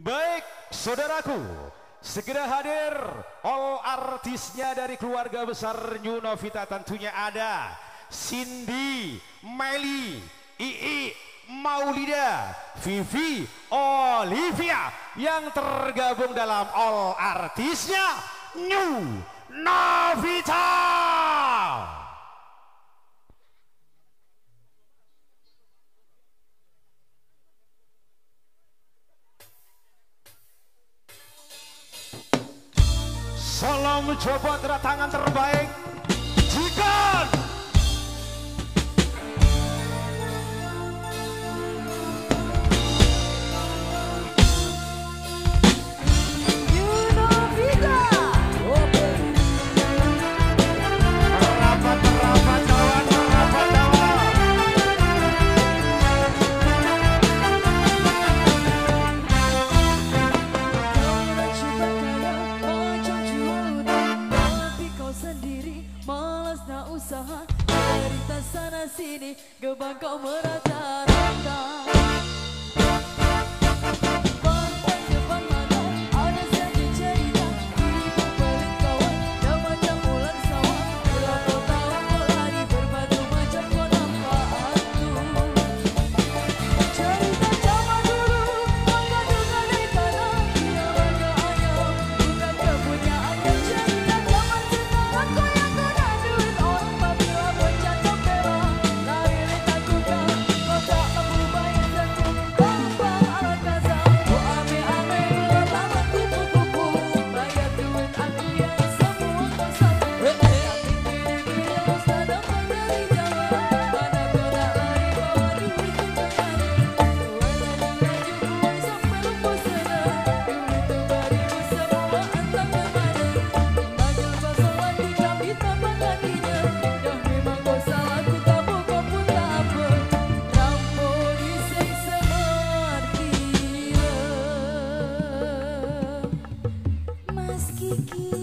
Baik, saudaraku, segera hadir all artisnya dari keluarga besar New Novita tentunya ada Cindy, Melly, Ii, Maulida, Vivi, Olivia yang tergabung dalam all artisnya New Novita. Salam coba tangan terbaik Thank you.